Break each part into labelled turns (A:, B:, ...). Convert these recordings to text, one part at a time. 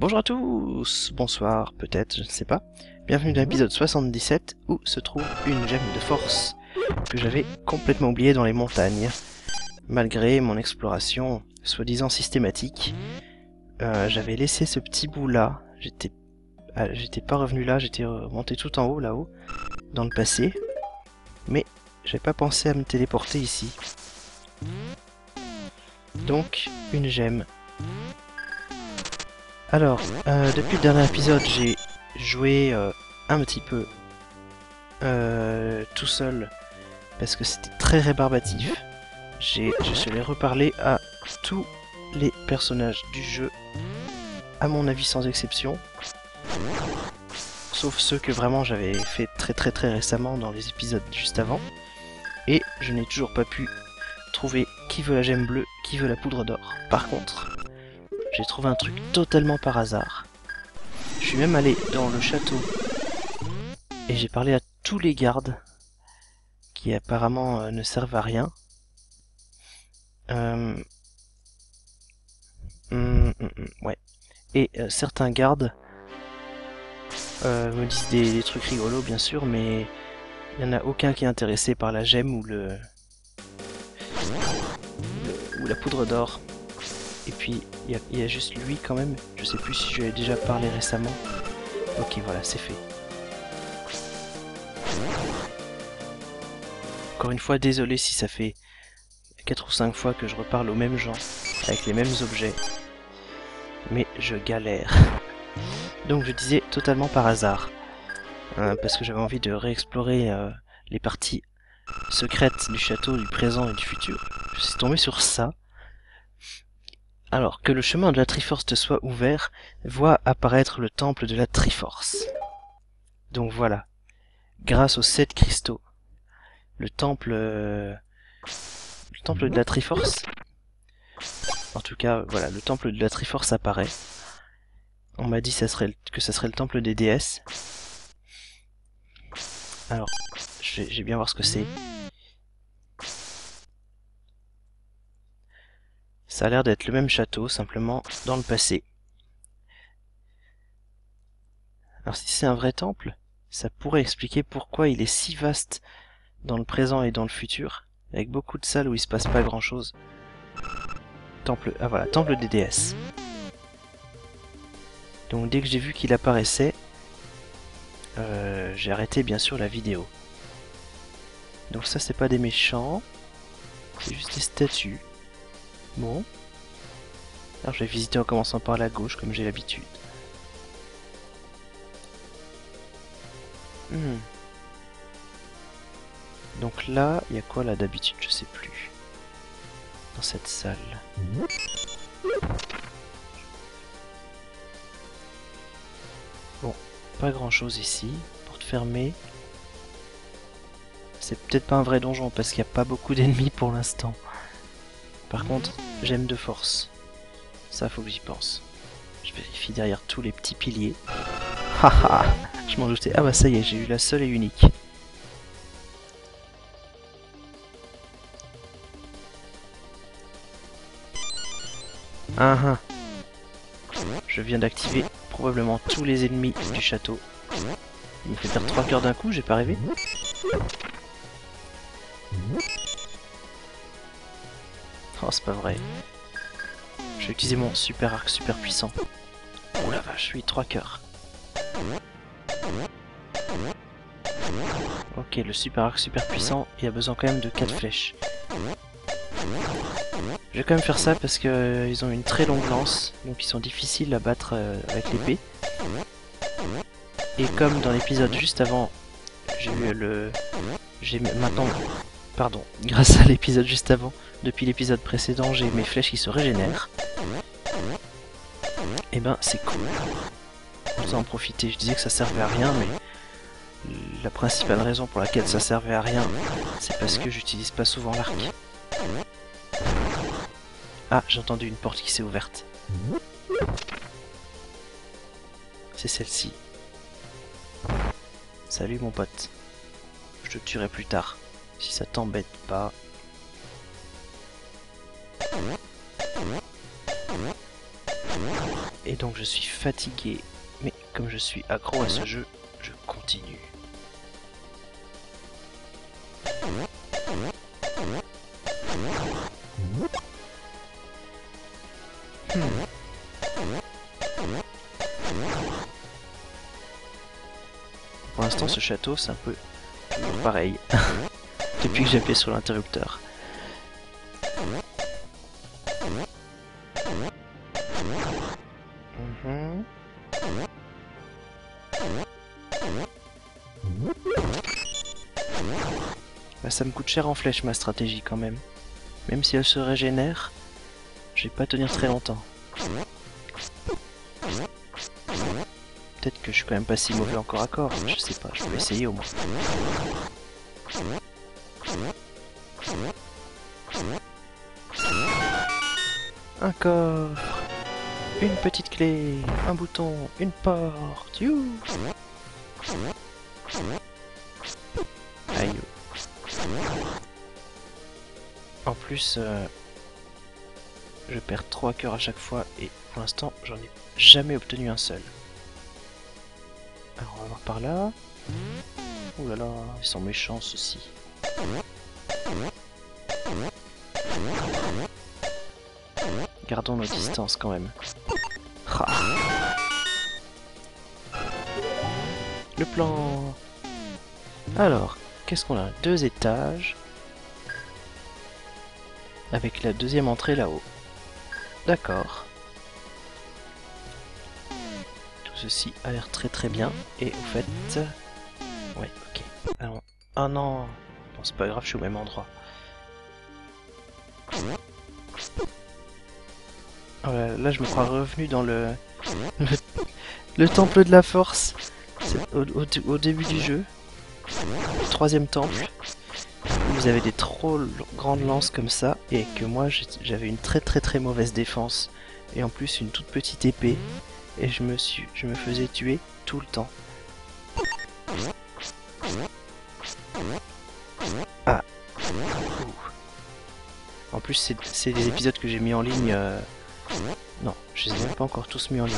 A: Bonjour à tous, bonsoir peut-être, je ne sais pas. Bienvenue dans l'épisode 77 où se trouve une gemme de force que j'avais complètement oubliée dans les montagnes. Malgré mon exploration soi-disant systématique, euh, j'avais laissé ce petit bout là. J'étais ah, j'étais pas revenu là, j'étais monté tout en haut là-haut, dans le passé. Mais j'avais pas pensé à me téléporter ici. Donc, une gemme. Alors, euh, depuis le dernier épisode, j'ai joué euh, un petit peu euh, tout seul parce que c'était très rébarbatif. J'ai, je suis allé reparler à tous les personnages du jeu, à mon avis sans exception. Sauf ceux que vraiment j'avais fait très très très récemment dans les épisodes juste avant. Et je n'ai toujours pas pu trouver qui veut la gemme bleue, qui veut la poudre d'or. Par contre, j'ai trouvé un truc totalement par hasard. Je suis même allé dans le château et j'ai parlé à tous les gardes qui apparemment euh, ne servent à rien. Euh... hum, hum, hum, ouais. Et euh, certains gardes me disent des, des trucs rigolos bien sûr, mais il n'y en a aucun qui est intéressé par la gemme ou le, ou la poudre d'or. Et puis, il y, a juste lui quand même. Je sais plus si je lui ai déjà parlé récemment. Ok, voilà, c'est fait. Encore une fois, désolé si ça fait 4 ou 5 fois que je reparle aux mêmes gens, avec les mêmes objets. Mais je galère. Donc je disais totalement par hasard. Hein, parce que j'avais envie de réexplorer euh, les parties secrètes du château, du présent et du futur. Je suis tombé sur ça. Alors, que le chemin de la Triforce te soit ouvert, vois apparaître le temple de la Triforce. Donc voilà. Grâce aux sept cristaux. Le temple... Euh, le temple de la Triforce. En tout cas, voilà, le temple de la Triforce apparaît. On m'a dit que ça serait le temple des déesses. Alors, je vais bien voir ce que c'est. Ça a l'air d'être le même château, simplement dans le passé. Alors si c'est un vrai temple, ça pourrait expliquer pourquoi il est si vaste dans le présent et dans le futur, avec beaucoup de salles où il se passe pas grand chose. Temple, ah voilà, temple des déesses. Donc dès que j'ai vu qu'il apparaissait, euh, j'ai arrêté bien sûr la vidéo. Donc ça c'est pas des méchants, c'est juste des statues. Bon. Alors je vais visiter en commençant par la gauche comme j'ai l'habitude. Hmm. Donc là, il y a quoi là d'habitude? Je sais plus. Dans cette salle. Bon, pas grand chose ici. Porte fermée. C'est peut-être pas un vrai donjon parce qu'il n'y a pas beaucoup d'ennemis pour l'instant. Par contre, j'aime de force. Ça, faut que j'y pense. Je vérifie derrière tous les petits piliers. Haha Je m'en doutais. Ah bah ça y est, j'ai eu la seule et unique. Ah ah. Je viens d'activer probablement tous les ennemis du château. Il me fait perdre trois cœurs d'un coup, j'ai pas rêvé. Oh, c'est pas vrai. Je vais utiliser mon super arc super puissant. Oh la vache, oui, 3 cœurs. Ok, le super arc super puissant, il a besoin quand même de 4 flèches. Je vais quand même faire ça parce que euh, ont une très longue lance, donc ils sont difficiles à battre euh, avec l'épée. Et comme dans l'épisode juste avant, j'ai eu le... J'ai maintenant pardon, grâce à l'épisode juste avant, depuis l'épisode précédent, j'ai mes flèches qui se régénèrent. Et eh ben, c'est cool. On en profiter. Je disais que ça servait à rien, mais la principale raison pour laquelle ça servait à rien, c'est parce que j'utilise pas souvent l'arc. Ah, j'ai entendu une porte qui s'est ouverte. C'est celle-ci. Salut mon pote. Je te tuerai plus tard. Si ça t'embête pas. Et donc je suis fatigué, mais comme je suis accro à ce jeu, je continue. Pour l'instant, ce château, c'est un peu pareil. Depuis que j'ai appuyé sur l'interrupteur. Bah, ça me coûte cher en flèche ma stratégie quand même. Même si elle se régénère, je vais pas tenir très longtemps. Peut-être que je suis quand même pas si mauvais encore à corps, je sais pas, je vais essayer au moins. Un coffre Une petite clé Un bouton Une porte You Aïe En plus, euh, je perds 3 cœurs à chaque fois et pour l'instant j'en ai jamais obtenu un seul. Alors on va voir par là. Oh là là, ils sont méchants ceux-ci. Gardons nos distances quand même. Le plan Alors, qu'est-ce qu'on a? Deux étages. Avec la deuxième entrée là-haut. D'accord. Tout ceci a l'air très très bien. Et au fait... Ouais, ok. Alors... Ah non Bon, c'est pas grave, je suis au même endroit. Là, je me crois revenu dans le... Le, temple de la force. Au, au, début du jeu. troisième temple. Vous avez des trop grandes lances comme ça. Et que moi, j'avais une très très très mauvaise défense. Et en plus, une toute petite épée. Et je me, suis, je me faisais tuer tout le temps. Ah. En plus, c'est des épisodes que j'ai mis en ligne... Euh, non, je les ai pas encore tous mis en ligne.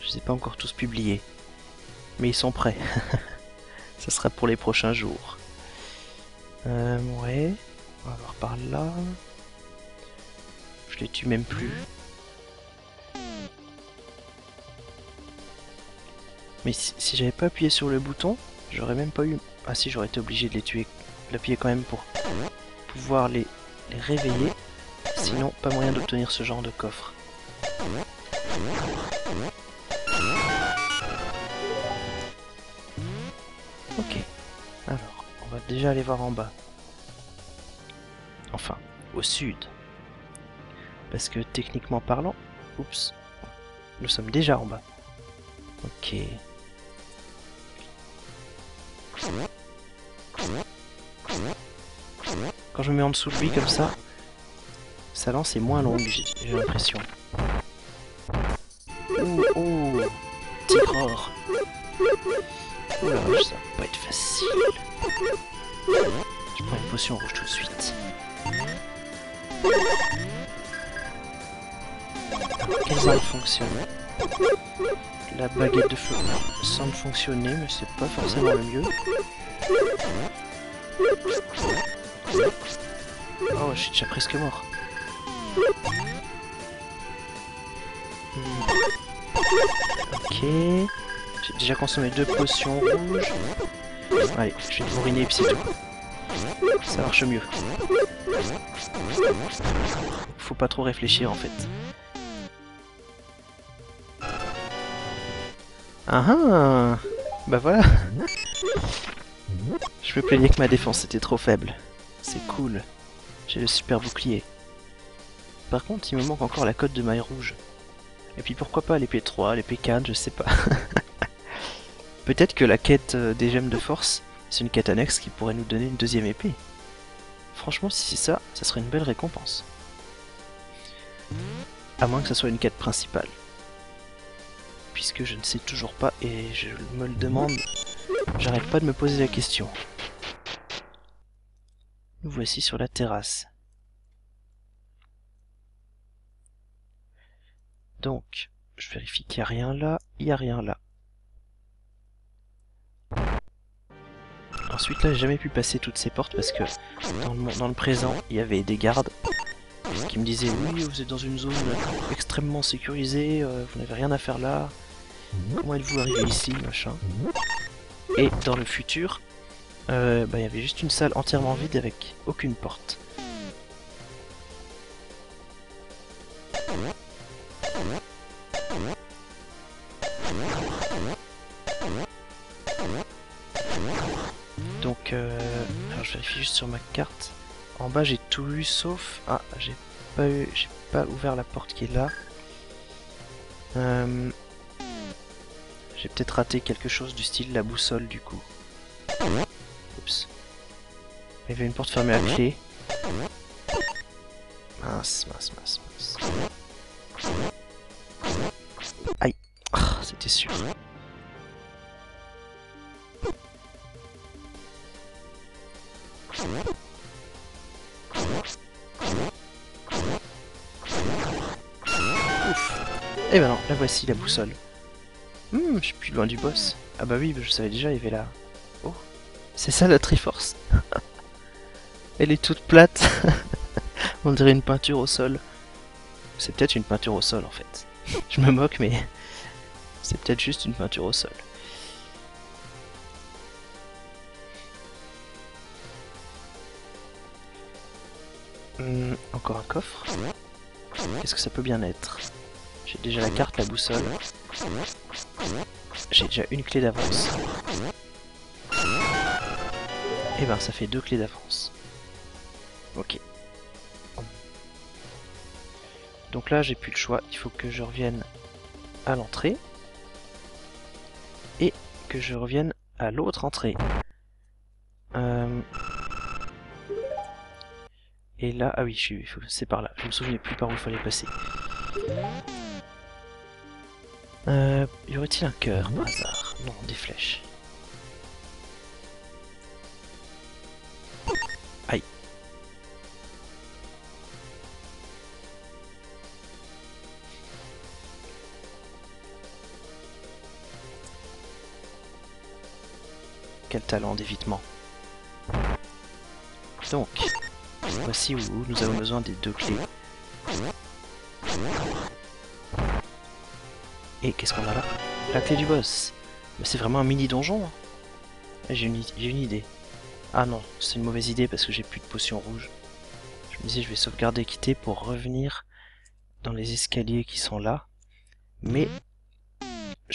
A: Je les ai pas encore tous publiés. Mais ils sont prêts. Ça sera pour les prochains jours. Euh, ouais. On va voir par là. Je les tue même plus. Mais si, si j'avais pas appuyé sur le bouton, j'aurais même pas eu... Ah si, j'aurais été obligé de les tuer. L'appuyer quand même pour pouvoir les, réveiller. Sinon, pas moyen d'obtenir ce genre de coffre. Ok. Alors, on va déjà aller voir en bas. Enfin, au sud. Parce que techniquement parlant... Oups. Nous sommes déjà en bas. Ok. Quand je me mets en dessous de lui comme ça, sa lance est moins longue, j'ai l'impression. Oh, oh Tigror ça va pas être facile. Je prends une potion rouge tout de suite. Quelles armes fonctionnent? La baguette de feu semble fonctionner, mais c'est pas forcément le mieux. Oh, je suis déjà presque mort. Ok. J'ai déjà consommé deux potions rouges. Allez, je vais bourriner et puis c'est tout. Ça marche mieux. Faut pas trop réfléchir en fait. Ah ah Bah voilà Je me plaignais que ma défense était trop faible. C'est cool. J'ai le super bouclier. Par contre, il me manque encore la cote de maille rouge. Et puis pourquoi pas l'épée 3, l'épée 4, je sais pas. Peut-être que la quête euh, des gemmes de force, c'est une quête annexe qui pourrait nous donner une deuxième épée. Franchement, si c'est ça, ça serait une belle récompense. À moins que ça soit une quête principale. Puisque je ne sais toujours pas et je me le demande, j'arrête pas de me poser la question. Nous voici sur la terrasse. Donc, je vérifie qu'il n'y a rien là, il n'y a rien là. Ensuite là, j'ai jamais pu passer toutes ces portes parce que dans le, présent, il y avait des gardes qui me disaient « Oui, vous êtes dans une zone extrêmement sécurisée, euh, vous n'avez rien à faire là, comment êtes-vous arrivé ici ?» machin? Et dans le futur, euh, bah, il y avait juste une salle entièrement vide avec aucune porte. Donc, euh, alors je vérifie juste sur ma carte. En bas, j'ai tout eu sauf... Ah, j'ai pas eu... J'ai pas ouvert la porte qui est là. Euh, j'ai peut-être raté quelque chose du style la boussole, du coup. Oups. Il y avait une porte fermée à clé. Mince, mince, mince, mince. Aïe. Ah, C'était sûr. Et ben non, la voici la boussole. Hmm, je suis plus loin du boss. Ah bah oui, je savais déjà, il y avait là. C'est ça la Triforce. Elle est toute plate. On dirait une peinture au sol. C'est peut-être une peinture au sol en fait. Je me moque, mais c'est peut-être juste une peinture au sol. Hmm, encore un coffre. Qu'est-ce que ça peut bien être? J'ai déjà la carte, la boussole. J'ai déjà une clé d'avance. Et ben ça fait deux clés d'avance. Ok. Donc là j'ai plus le choix, il faut que je revienne à l'entrée. Et que je revienne à l'autre entrée. Euh... Et là, ah oui, c'est par là. Je me souvenais plus par où il fallait passer. Euh, y aurait-il un cœur? Par hasard Non, des flèches. Quel talent d'évitement. Donc, voici où nous avons besoin des deux clés. Et qu'est-ce qu'on a là? La clé du boss. Mais c'est vraiment un mini donjon. Hein. J'ai une, une, idée. Ah non, c'est une mauvaise idée parce que j'ai plus de potions rouges. Je me disais je vais sauvegarder quitter pour revenir dans les escaliers qui sont là. Mais,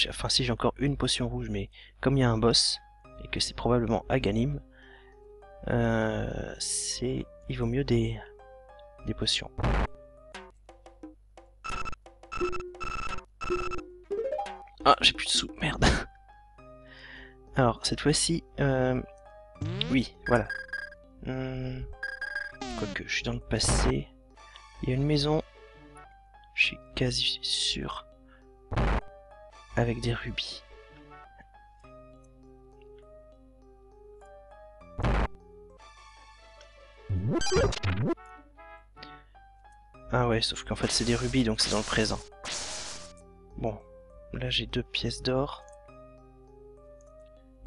A: enfin si j'ai encore une potion rouge, mais comme il y a un boss et que c'est probablement Aganim, euh, c'est, il vaut mieux des, des potions. Ah, j'ai plus de sous, merde. Alors, cette fois-ci, euh... oui, voilà. Hum... Quoique, je suis dans le passé. Il y a une maison, je suis quasi sûr, avec des rubis. Ah ouais, sauf qu'en fait c'est des rubis, donc c'est dans le présent. Bon, Là, j'ai deux pièces d'or.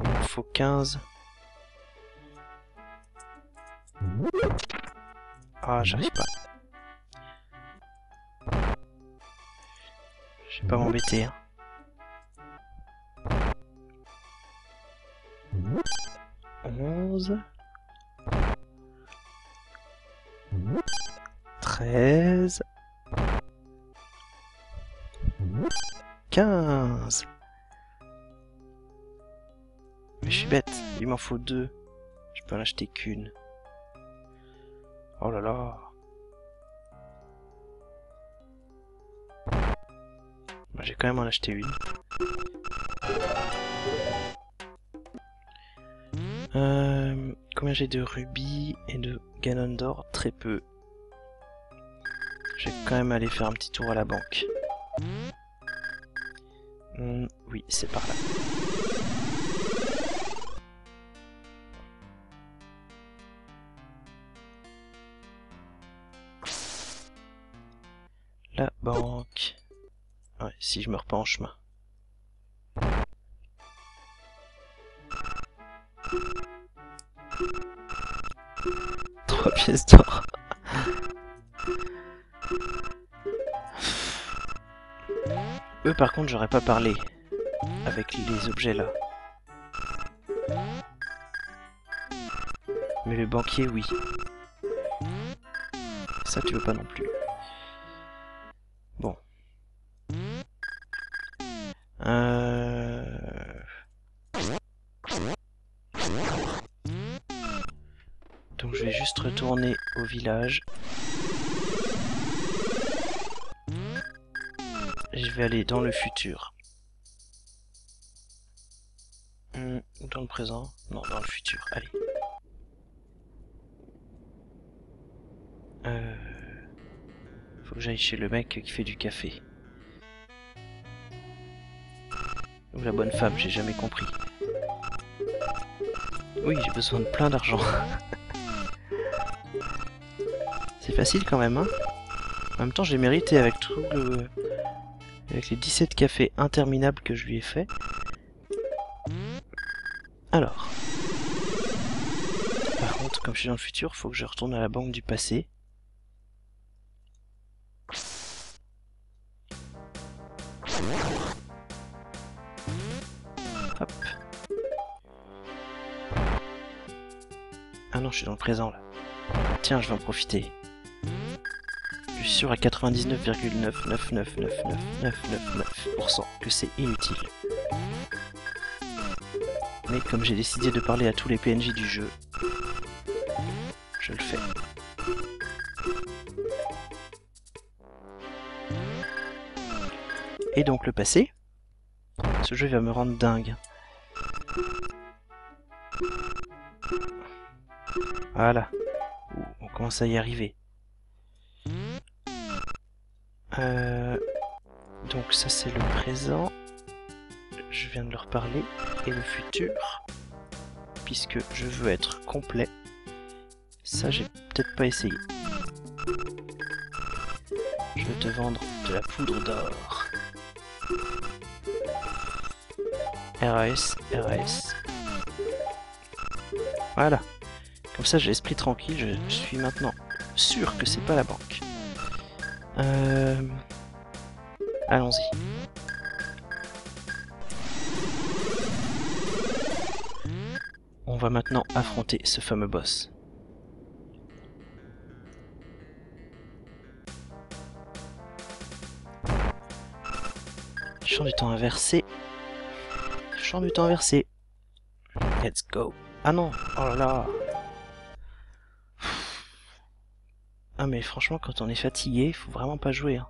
A: Il faut 15. Ah, j'arrive pas. Je vais pas m'embêter. Hein. Onze. Treize. 15 Mais je suis bête, il m'en faut deux. Je peux en acheter qu'une. Oh là là. J'ai quand même en acheté une. Euh, combien j'ai de rubis et de ganon d'or Très peu. Je vais quand même aller faire un petit tour à la banque. Hmm, oui, c'est par là. La banque. si je meurs pas en chemin. Trois pièces d'or. Eux par contre j'aurais pas parlé avec les objets là. Mais le banquier oui. Ça tu veux pas non plus. Bon. Euh... Donc je vais juste retourner au village. Je vais aller dans le futur. Hmm, dans le présent Non, dans le futur. Allez. Euh... Faut que j'aille chez le mec qui fait du café. Ou la bonne femme, j'ai jamais compris. Oui, j'ai besoin de plein d'argent. C'est facile quand même, hein En même temps, j'ai mérité avec tout le... Avec les 17 cafés interminables que je lui ai fait. Alors. Par contre, comme je suis dans le futur, faut que je retourne à la banque du passé. Hop. Ah non, je suis dans le présent là. Tiens, je vais en profiter. Suis sûr à 99,9999999% que c'est inutile. Mais comme j'ai décidé de parler à tous les PNJ du jeu, je le fais. Et donc le passé. Ce jeu va me rendre dingue. Voilà. On commence à y arriver. Euh, donc ça c'est le présent. Je viens de leur parler. Et le futur. Puisque je veux être complet. Ça j'ai peut-être pas essayé. Je veux te vendre de la poudre d'or. RAS, RAS. Voilà. Comme ça j'ai l'esprit tranquille, je suis maintenant sûr que c'est pas la banque. Euh... Allons-y. On va maintenant affronter ce fameux boss. Champ du temps inversé. Champ du temps inversé. Let's go. Ah non, oh là là. Ah mais franchement quand on est fatigué, faut vraiment pas jouer. Hein.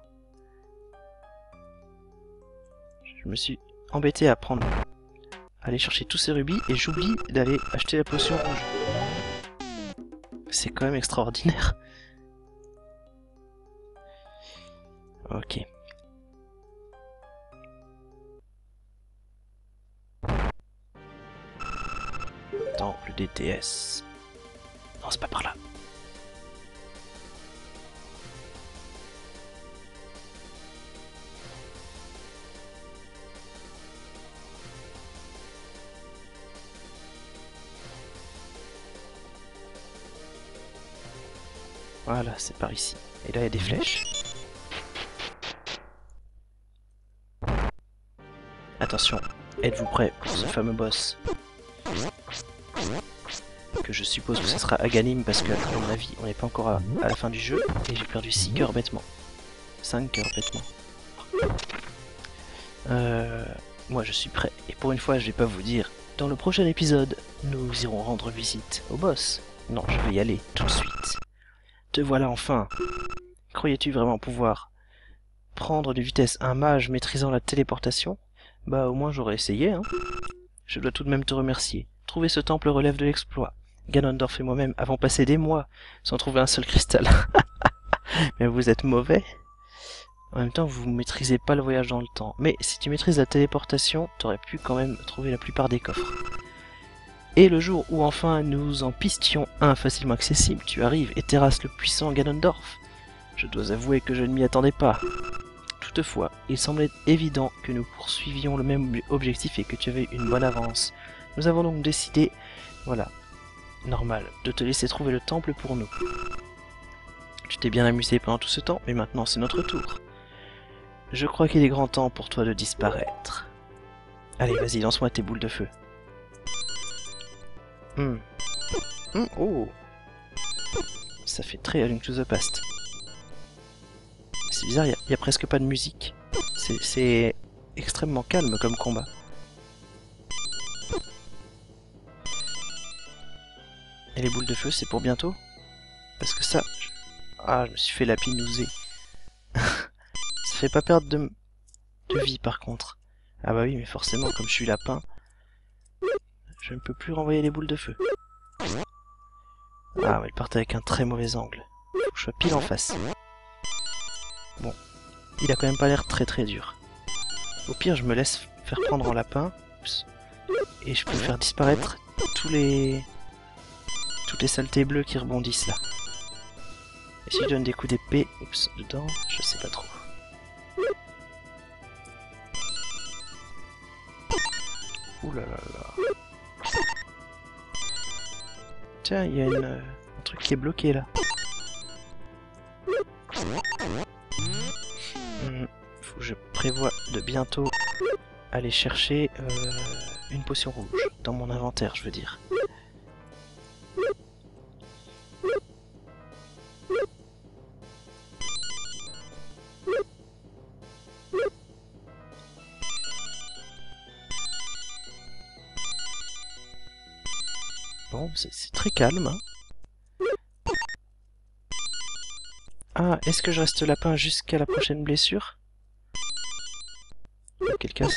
A: Je me suis embêté à prendre, aller chercher tous ces rubis et j'oublie d'aller acheter la potion rouge. C'est quand même extraordinaire. Ok. Temple des déesses. Non, c'est pas par là. Voilà, c'est par ici. Et là, il y a des flèches. Attention, êtes-vous prêts pour ce fameux boss Que je suppose que ce sera Aganim parce que, à mon avis, on n'est pas encore à, à, la fin du jeu et j'ai perdu 6 cœurs bêtement. 5 cœurs bêtement. Euh, moi, je suis prêt. Et pour une fois, je vais pas vous dire. Dans le prochain épisode, nous irons rendre visite au boss. Non, je vais y aller tout de suite. Te voilà enfin Croyais-tu vraiment pouvoir prendre de vitesse un mage maîtrisant la téléportation? Bah au moins j'aurais essayé, hein. Je dois tout de même te remercier. Trouver ce temple relève de l'exploit. Ganondorf et moi-même avons passé des mois sans trouver un seul cristal. Mais vous êtes mauvais En même temps, vous maîtrisez pas le voyage dans le temps. Mais si tu maîtrises la téléportation, t'aurais pu quand même trouver la plupart des coffres. Et le jour où enfin nous en pistions un facilement accessible, tu arrives et terrasses le puissant Ganondorf. Je dois avouer que je ne m'y attendais pas. Tout Toutefois, il semblait évident que nous poursuivions le même objectif et que tu avais une bonne avance. Nous avons donc décidé, voilà, normal, de te laisser trouver le temple pour nous. Tu t'es bien amusé pendant tout ce temps, mais maintenant c'est notre tour. Je crois qu'il est grand temps pour toi de disparaître. Allez, vas-y, lance-moi tes boules de feu. Hmm. Hmm, oh Ça fait très Link to the Past. C'est bizarre, il a, presque pas de musique. C'est extrêmement calme comme combat. Et les boules de feu, c'est pour bientôt? Parce que ça... Ah, je me suis fait lapinouser. ça fait pas perdre de... de vie, par contre. Ah bah oui, mais forcément, comme je suis lapin, je ne peux plus renvoyer les boules de feu. Ah, ouais, il partait avec un très mauvais angle. Faut que je sois pile en face. Bon, il a quand même pas l'air très très dur. Au pire, je me laisse faire prendre en lapin. et je peux faire disparaître tous les... toutes les saletés bleues qui rebondissent là. Et si je donne des coups d'épée, oups, dedans, je sais pas trop. Ouh là là là. Tiens, il y a une, un truc qui est bloqué là. je prévois de bientôt aller chercher euh, une potion rouge. Dans mon inventaire, je veux dire. Bon, c'est très calme. Hein. Ah, est-ce que je reste lapin jusqu'à la prochaine blessure? Quel cas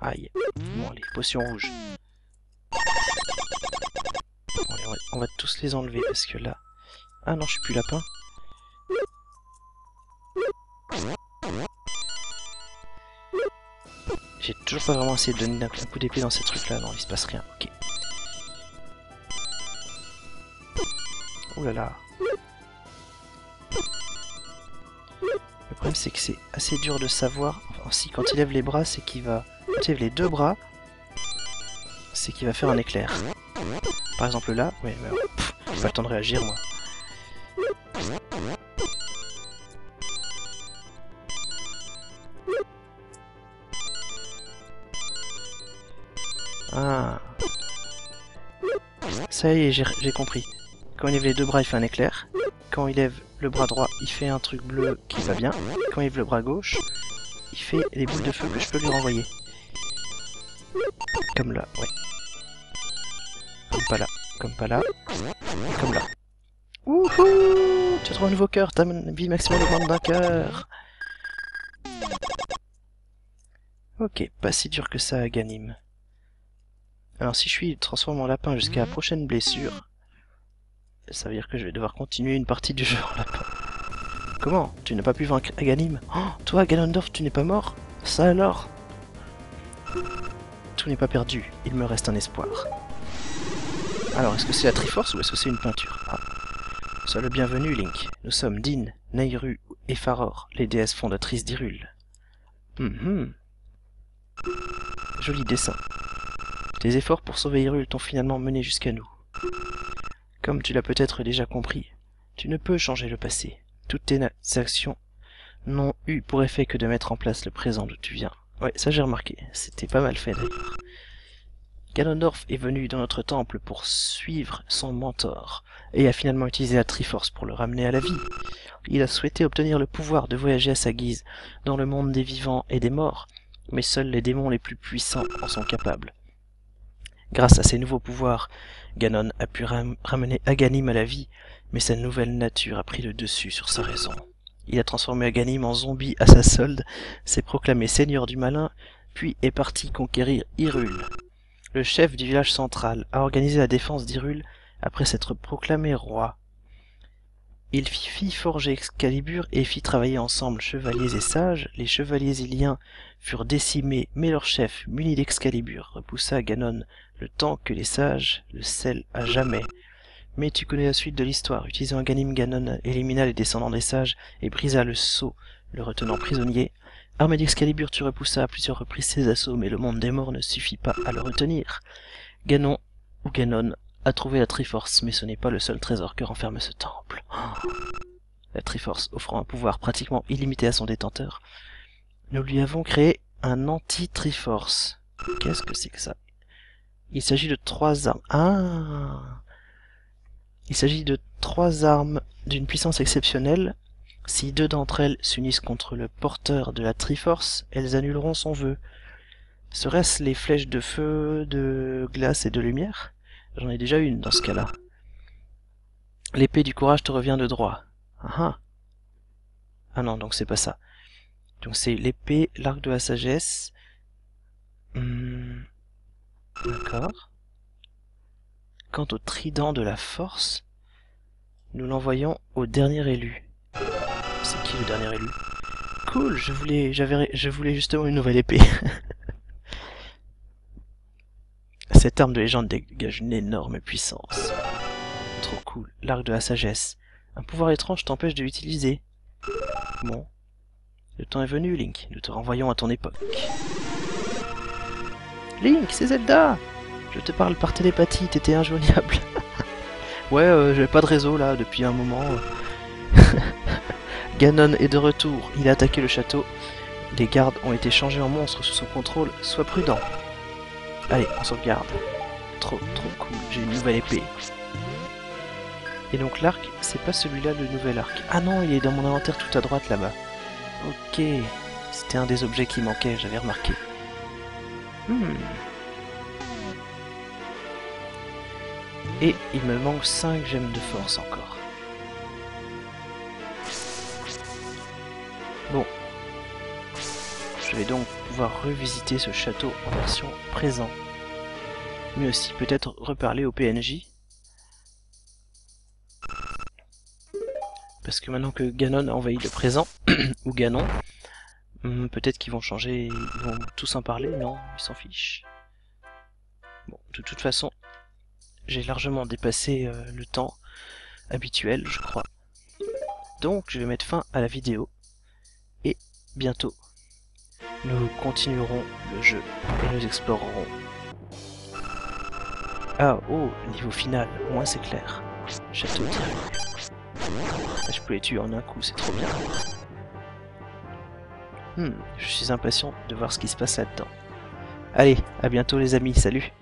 A: Aïe. Bon, allez, potions rouges. on, va, tous les enlever parce que là... Ah non, je suis plus lapin. J'ai toujours pas vraiment essayé de donner un coup d'épée dans ces trucs-là. Non, il se passe rien. Ok. Ouh là là. Le problème c'est que c'est assez dur de savoir. Enfin, si quand il lève les bras, c'est qu'il va. Quand il lève les deux bras, c'est qu'il va faire un éclair. Par exemple là, ouais, mais j'ai pas le de réagir moi. Ah. Ça y est, j'ai compris. Quand il lève les deux bras, il fait un éclair. Quand il lève le bras droit, il fait un truc bleu qui va bien. Quand il lève le bras gauche, il fait les boules de feu que je peux lui renvoyer. Comme là, ouais. Comme pas là, comme pas là, comme là. Wouhou Tu as trouvé un nouveau cœur, ta vie maximum augmente d'un cœur. Ok, pas si dur que ça, Ganim. Alors si je suis transformé en lapin jusqu'à la prochaine blessure, ça veut dire que je vais devoir continuer une partie du jeu en lapin. Comment Tu n'as pas pu vaincre Aganim oh, Toi, Ganondorf, tu n'es pas mort Ça alors Tout n'est pas perdu, il me reste un espoir. Alors, est-ce que c'est la Triforce ou est-ce que c'est une peinture ah. Sois le bienvenu, Link. Nous sommes Din, Nayru et Faror, les déesses fondatrices d'Hyrule. Hum Joli dessin. Tes efforts pour sauver Hyrule t'ont finalement mené jusqu'à nous. Comme tu l'as peut-être déjà compris, tu ne peux changer le passé. Toutes tes actions n'ont eu pour effet que de mettre en place le présent d'où tu viens. Ouais, ça j'ai remarqué. C'était pas mal fait d'ailleurs. Ganondorf est venu dans notre temple pour suivre son mentor, et a finalement utilisé la Triforce pour le ramener à la vie. Il a souhaité obtenir le pouvoir de voyager à sa guise dans le monde des vivants et des morts, mais seuls les démons les plus puissants en sont capables. Grâce à ces nouveaux pouvoirs, Ganon a pu ramener Aganim à la vie, mais sa nouvelle nature a pris le dessus sur sa raison. Il a transformé Aganim en zombie à sa solde, s'est proclamé seigneur du malin, puis est parti conquérir Hyrule. Le chef du village central a organisé la défense d'Hyrule après s'être proclamé roi. Il fit forger Excalibur et fit travailler ensemble chevaliers et sages. Les chevaliers iliens furent décimés, mais leur chef, muni d'Excalibur, repoussa Ganon le temps que les sages le scellent à jamais. Mais tu connais la suite de l'histoire. Utilisant Ganim, Ganon élimina les descendants des sages et brisa le sceau, le retenant prisonnier. Armé d'Excalibur, tu repoussas à plusieurs reprises ses assauts, mais le monde des morts ne suffit pas à le retenir. Ganon, ou Ganon, a trouvé la Triforce, mais ce n'est pas le seul trésor que renferme ce temple. La Triforce offrant un pouvoir pratiquement illimité à son détenteur, nous lui avons créé un anti-Triforce. Qu'est-ce que c'est que ça? Il s'agit de trois armes. Ah Il s'agit de trois armes d'une puissance exceptionnelle. Si deux d'entre elles s'unissent contre le porteur de la Triforce, elles annuleront son vœu. Serait-ce les flèches de feu, de glace et de lumière? J'en ai déjà une dans ce cas-là. L'épée du courage te revient de droit. Ah ah. Ah non, donc c'est pas ça. Donc c'est l'épée, l'arc de la sagesse. Hmm. D'accord. Quant au trident de la force, nous l'envoyons au dernier élu. C'est qui le dernier élu? Cool, je voulais, je voulais justement une nouvelle épée. Cette arme de légende dégage une énorme puissance. Trop cool. L'arc de la sagesse. Un pouvoir étrange t'empêche de l'utiliser. Bon. Le temps est venu, Link. Nous te renvoyons à ton époque. Link, c'est Zelda Je te parle par télépathie, t'étais injoignable. ouais, euh, j'avais pas de réseau là depuis un moment. Ganon est de retour. Il a attaqué le château. Les gardes ont été changés en monstres sous son contrôle. Sois prudent. Allez, on sauvegarde. Trop, trop cool. J'ai une nouvelle épée. Et donc l'arc, c'est pas celui-là le nouvel arc. Ah non, il est dans mon inventaire tout à droite là-bas. Ok. C'était un des objets qui manquait, j'avais remarqué. Hmm. Et il me manque 5 gemmes de force encore. Bon. Je vais donc pouvoir revisiter ce château en version présent. Mais aussi peut-être reparler au PNJ. Parce que maintenant que Ganon a envahi le présent, ou Ganon, hmm, peut-être qu'ils vont changer, ils vont tous en parler, non, ils s'en fichent. Bon, de toute façon, j'ai largement dépassé euh, le temps habituel, je crois. Donc, je vais mettre fin à la vidéo, et bientôt, nous continuerons le jeu et nous explorerons. Ah, oh, niveau final, au moins c'est clair. Château direct. Je peux les tuer en un coup, c'est trop bien. Hmm, je suis impatient de voir ce qui se passe là-dedans. Allez, à bientôt les amis, salut